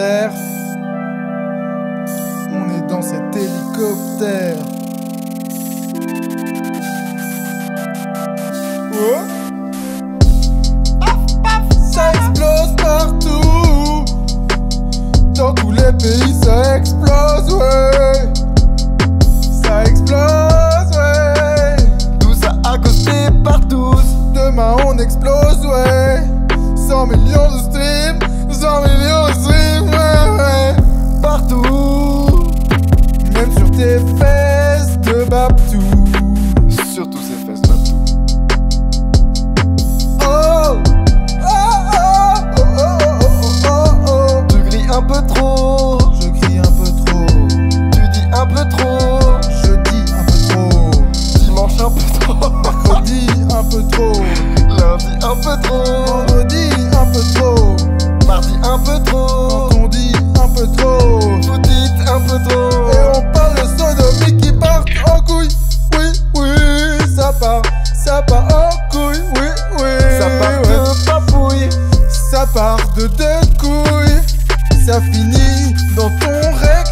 On est dans cet hélicoptère. Oh. Ça explose partout. Dans tous les pays, ça explose, ouais. Ça explose, ouais. Tout ça à cause des partout. Demain, on explose, ouais. 100 millions de ça part de deux couilles, ça finit dans ton rec.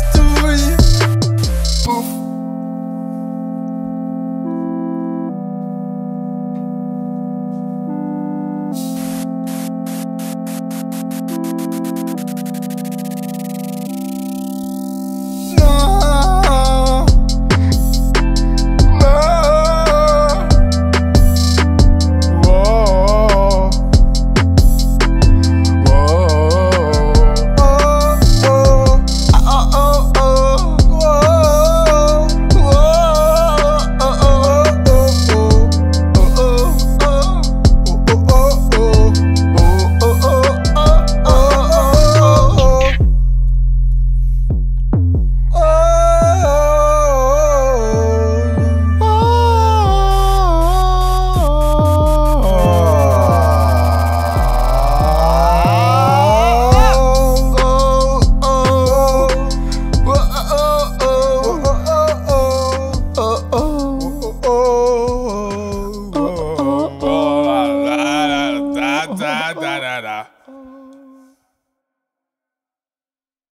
da da da da.